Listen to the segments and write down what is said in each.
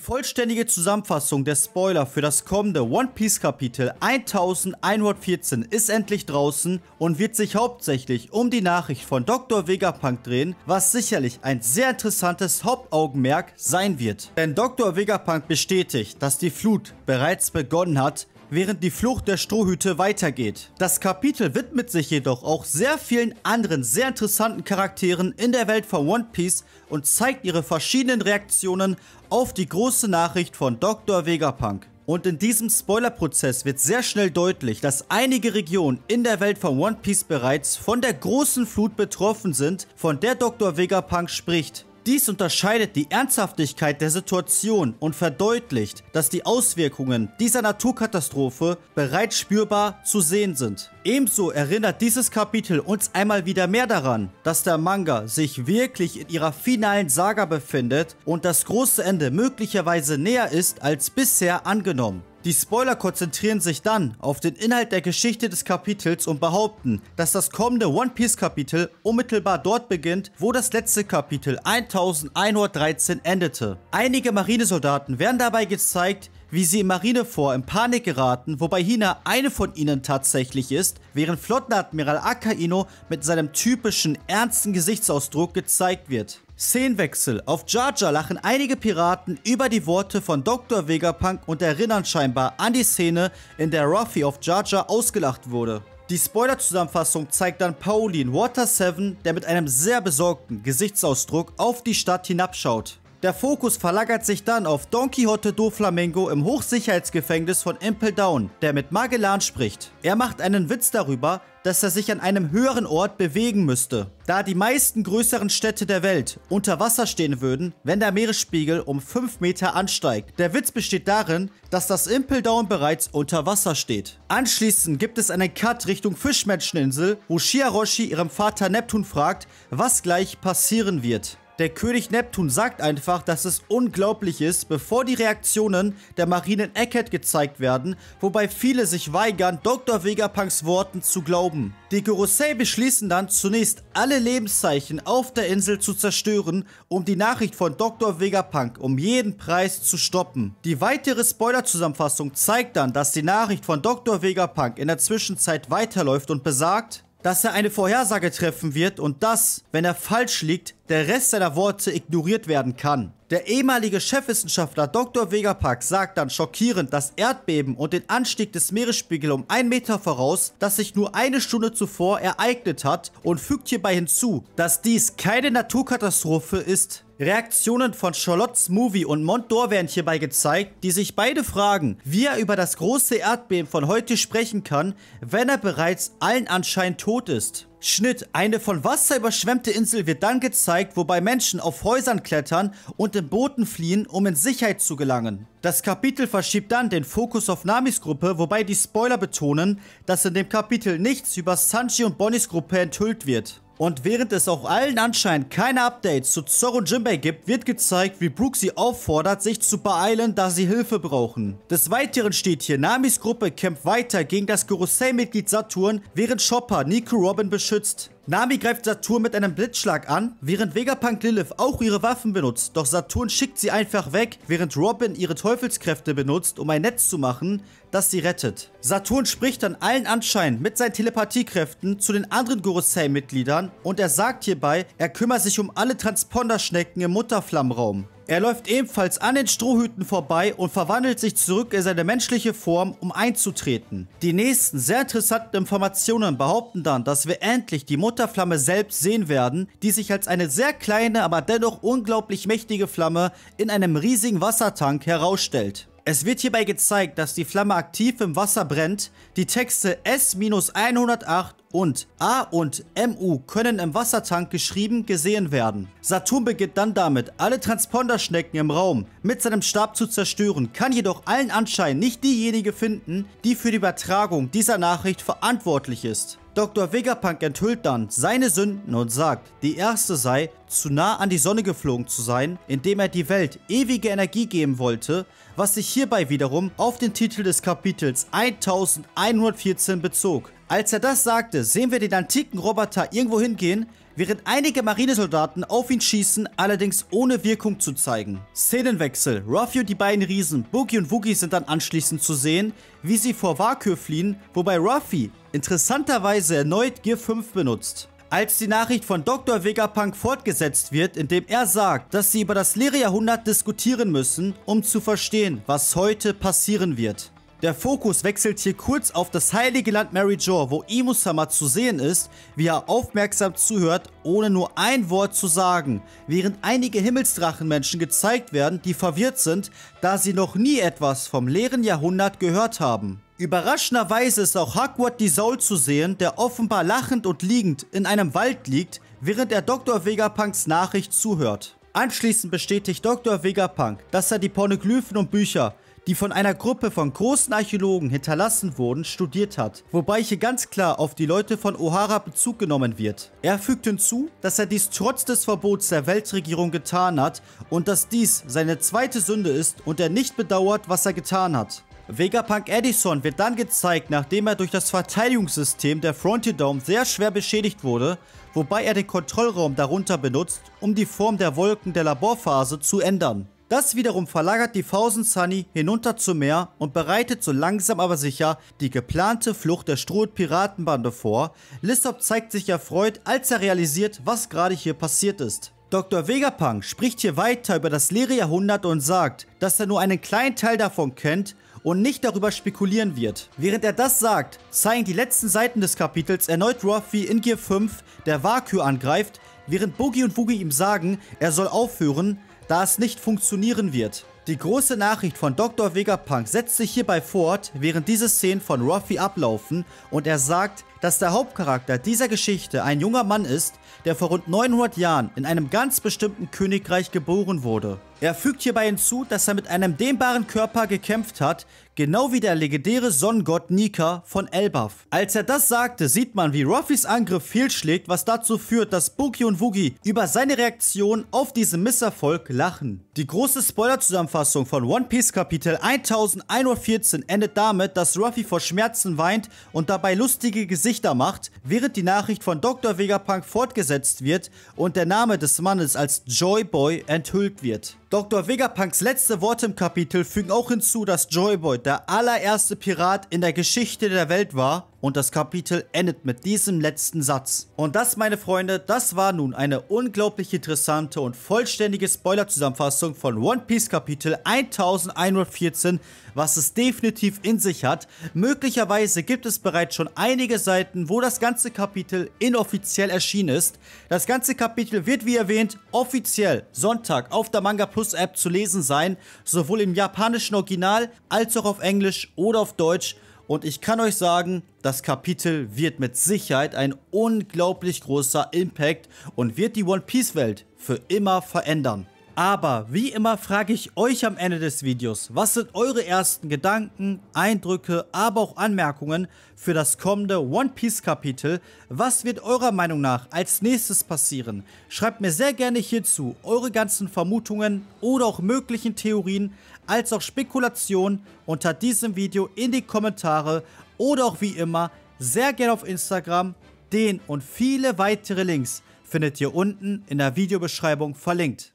vollständige Zusammenfassung der Spoiler für das kommende One Piece Kapitel 1114 ist endlich draußen und wird sich hauptsächlich um die Nachricht von Dr. Vegapunk drehen, was sicherlich ein sehr interessantes Hauptaugenmerk sein wird. Denn Dr. Vegapunk bestätigt, dass die Flut bereits begonnen hat, während die Flucht der Strohhüte weitergeht. Das Kapitel widmet sich jedoch auch sehr vielen anderen sehr interessanten Charakteren in der Welt von One Piece und zeigt ihre verschiedenen Reaktionen auf die große Nachricht von Dr. Vegapunk. Und in diesem Spoilerprozess wird sehr schnell deutlich, dass einige Regionen in der Welt von One Piece bereits von der großen Flut betroffen sind, von der Dr. Vegapunk spricht. Dies unterscheidet die Ernsthaftigkeit der Situation und verdeutlicht, dass die Auswirkungen dieser Naturkatastrophe bereits spürbar zu sehen sind. Ebenso erinnert dieses Kapitel uns einmal wieder mehr daran, dass der Manga sich wirklich in ihrer finalen Saga befindet und das große Ende möglicherweise näher ist als bisher angenommen. Die Spoiler konzentrieren sich dann auf den Inhalt der Geschichte des Kapitels und behaupten, dass das kommende One Piece Kapitel unmittelbar dort beginnt, wo das letzte Kapitel 1113 endete. Einige Marinesoldaten werden dabei gezeigt, wie sie im Marinefort in Panik geraten, wobei Hina eine von ihnen tatsächlich ist, während Flottenadmiral Akaino mit seinem typischen ernsten Gesichtsausdruck gezeigt wird. Szenenwechsel. Auf Jar Jar lachen einige Piraten über die Worte von Dr. Vegapunk und erinnern scheinbar an die Szene, in der Ruffy auf Jar Jar ausgelacht wurde. Die Spoiler-Zusammenfassung zeigt dann Pauline Water 7, der mit einem sehr besorgten Gesichtsausdruck auf die Stadt hinabschaut. Der Fokus verlagert sich dann auf Don Quixote do Flamengo im Hochsicherheitsgefängnis von Impel Down, der mit Magellan spricht. Er macht einen Witz darüber, dass er sich an einem höheren Ort bewegen müsste, da die meisten größeren Städte der Welt unter Wasser stehen würden, wenn der Meeresspiegel um 5 Meter ansteigt. Der Witz besteht darin, dass das Impel Down bereits unter Wasser steht. Anschließend gibt es einen Cut Richtung Fischmenscheninsel, wo Shiaroshi ihrem Vater Neptun fragt, was gleich passieren wird. Der König Neptun sagt einfach, dass es unglaublich ist, bevor die Reaktionen der Marine Eckert gezeigt werden, wobei viele sich weigern, Dr. Vegapunks Worten zu glauben. Die Gorosei beschließen dann zunächst alle Lebenszeichen auf der Insel zu zerstören, um die Nachricht von Dr. Vegapunk um jeden Preis zu stoppen. Die weitere Spoiler-Zusammenfassung zeigt dann, dass die Nachricht von Dr. Vegapunk in der Zwischenzeit weiterläuft und besagt, dass er eine Vorhersage treffen wird und dass, wenn er falsch liegt, der Rest seiner Worte ignoriert werden kann. Der ehemalige Chefwissenschaftler Dr. Vegapunk sagt dann schockierend das Erdbeben und den Anstieg des Meeresspiegels um einen Meter voraus, das sich nur eine Stunde zuvor ereignet hat und fügt hierbei hinzu, dass dies keine Naturkatastrophe ist. Reaktionen von Charlottes Movie und Montdor werden hierbei gezeigt, die sich beide fragen, wie er über das große Erdbeben von heute sprechen kann, wenn er bereits allen Anschein tot ist. Schnitt. Eine von Wasser überschwemmte Insel wird dann gezeigt, wobei Menschen auf Häusern klettern und in Booten fliehen, um in Sicherheit zu gelangen. Das Kapitel verschiebt dann den Fokus auf Namis Gruppe, wobei die Spoiler betonen, dass in dem Kapitel nichts über Sanji und Bonnys Gruppe enthüllt wird. Und während es auch allen anscheinend keine Updates zu Zoro und Jinbei gibt, wird gezeigt, wie Brooke sie auffordert, sich zu beeilen, da sie Hilfe brauchen. Des Weiteren steht hier, Namis Gruppe kämpft weiter gegen das Gorosei-Mitglied Saturn, während Chopper Nico Robin beschützt. Nami greift Saturn mit einem Blitzschlag an, während Vegapunk Lilith auch ihre Waffen benutzt, doch Saturn schickt sie einfach weg, während Robin ihre Teufelskräfte benutzt, um ein Netz zu machen, das sie rettet. Saturn spricht dann allen Anschein mit seinen Telepathiekräften zu den anderen Gorosei-Mitgliedern und er sagt hierbei, er kümmert sich um alle Transponderschnecken im Mutterflammraum. Er läuft ebenfalls an den Strohhüten vorbei und verwandelt sich zurück in seine menschliche Form, um einzutreten. Die nächsten sehr interessanten Informationen behaupten dann, dass wir endlich die Mutterflamme selbst sehen werden, die sich als eine sehr kleine, aber dennoch unglaublich mächtige Flamme in einem riesigen Wassertank herausstellt. Es wird hierbei gezeigt, dass die Flamme aktiv im Wasser brennt. Die Texte S-108 und A und MU können im Wassertank geschrieben gesehen werden. Saturn beginnt dann damit, alle Transponderschnecken im Raum mit seinem Stab zu zerstören, kann jedoch allen Anschein nicht diejenige finden, die für die Übertragung dieser Nachricht verantwortlich ist. Dr. Vegapunk enthüllt dann seine Sünden und sagt, die erste sei, zu nah an die Sonne geflogen zu sein, indem er die Welt ewige Energie geben wollte, was sich hierbei wiederum auf den Titel des Kapitels 1114 bezog. Als er das sagte, sehen wir den antiken Roboter irgendwo hingehen, während einige Marinesoldaten auf ihn schießen, allerdings ohne Wirkung zu zeigen. Szenenwechsel. Ruffy und die beiden Riesen, Boogie und Woogie sind dann anschließend zu sehen, wie sie vor Wakür fliehen, wobei Ruffy interessanterweise erneut Gear 5 benutzt. Als die Nachricht von Dr. Vegapunk fortgesetzt wird, indem er sagt, dass sie über das leere Jahrhundert diskutieren müssen, um zu verstehen, was heute passieren wird. Der Fokus wechselt hier kurz auf das heilige Land Mary Jo, wo Imusama zu sehen ist, wie er aufmerksam zuhört, ohne nur ein Wort zu sagen, während einige Himmelsdrachenmenschen gezeigt werden, die verwirrt sind, da sie noch nie etwas vom leeren Jahrhundert gehört haben. Überraschenderweise ist auch Hogwarts die Soul zu sehen, der offenbar lachend und liegend in einem Wald liegt, während er Dr. Vegapunks Nachricht zuhört. Anschließend bestätigt Dr. Vegapunk, dass er die Pornoglyphen und Bücher, die von einer Gruppe von großen Archäologen hinterlassen wurden, studiert hat, wobei hier ganz klar auf die Leute von O'Hara Bezug genommen wird. Er fügt hinzu, dass er dies trotz des Verbots der Weltregierung getan hat und dass dies seine zweite Sünde ist und er nicht bedauert, was er getan hat. Vegapunk Edison wird dann gezeigt, nachdem er durch das Verteidigungssystem der Frontier Dome sehr schwer beschädigt wurde, wobei er den Kontrollraum darunter benutzt, um die Form der Wolken der Laborphase zu ändern. Das wiederum verlagert die Thousand Sunny hinunter zum Meer und bereitet so langsam aber sicher die geplante Flucht der Strohd-Piratenbande vor. Lissop zeigt sich erfreut, als er realisiert, was gerade hier passiert ist. Dr. Vegapunk spricht hier weiter über das leere Jahrhundert und sagt, dass er nur einen kleinen Teil davon kennt und nicht darüber spekulieren wird. Während er das sagt, zeigen die letzten Seiten des Kapitels erneut Ruffy in Gear 5, der Wakyu angreift, während Boogie und Woogie ihm sagen, er soll aufhören, da es nicht funktionieren wird. Die große Nachricht von Dr. Vegapunk setzt sich hierbei fort, während diese Szenen von Ruffy ablaufen und er sagt, dass der Hauptcharakter dieser Geschichte ein junger Mann ist, der vor rund 900 Jahren in einem ganz bestimmten Königreich geboren wurde. Er fügt hierbei hinzu, dass er mit einem dehnbaren Körper gekämpft hat, genau wie der legendäre Sonnengott Nika von Elbaf. Als er das sagte, sieht man, wie Ruffys Angriff fehlschlägt, was dazu führt, dass Bookie und Woogie über seine Reaktion auf diesen Misserfolg lachen. Die große Spoiler-Zusammenfassung von One Piece Kapitel 1114 endet damit, dass Ruffy vor Schmerzen weint und dabei lustige Gesichter macht, während die Nachricht von Dr. Vegapunk fortgesetzt wird und der Name des Mannes als Joy Boy enthüllt wird. Dr. Vegapunks letzte Worte im Kapitel fügen auch hinzu, dass Joyboy der allererste Pirat in der Geschichte der Welt war und das Kapitel endet mit diesem letzten Satz. Und das, meine Freunde, das war nun eine unglaublich interessante und vollständige Spoiler-Zusammenfassung von One Piece Kapitel 1114, was es definitiv in sich hat. Möglicherweise gibt es bereits schon einige Seiten, wo das ganze Kapitel inoffiziell erschienen ist. Das ganze Kapitel wird, wie erwähnt, offiziell Sonntag auf der Manga Plus App zu lesen sein, sowohl im japanischen Original als auch auf Englisch oder auf Deutsch. Und ich kann euch sagen, das Kapitel wird mit Sicherheit ein unglaublich großer Impact und wird die One Piece Welt für immer verändern. Aber wie immer frage ich euch am Ende des Videos, was sind eure ersten Gedanken, Eindrücke, aber auch Anmerkungen für das kommende One Piece Kapitel? Was wird eurer Meinung nach als nächstes passieren? Schreibt mir sehr gerne hierzu eure ganzen Vermutungen oder auch möglichen Theorien als auch Spekulationen unter diesem Video in die Kommentare oder auch wie immer sehr gerne auf Instagram. Den und viele weitere Links findet ihr unten in der Videobeschreibung verlinkt.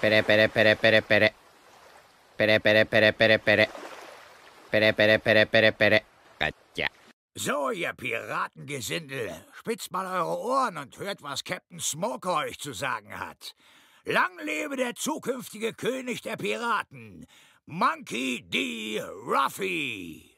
Pere, pere, pere, pere, pere. Pere, pere, pere, pere, pere. Pere, pere, pere, pere, pere. Katja. So, ihr Piratengesindel, spitzt mal eure Ohren und hört, was Captain Smoker euch zu sagen hat. Lang lebe der zukünftige König der Piraten, Monkey D. Ruffy.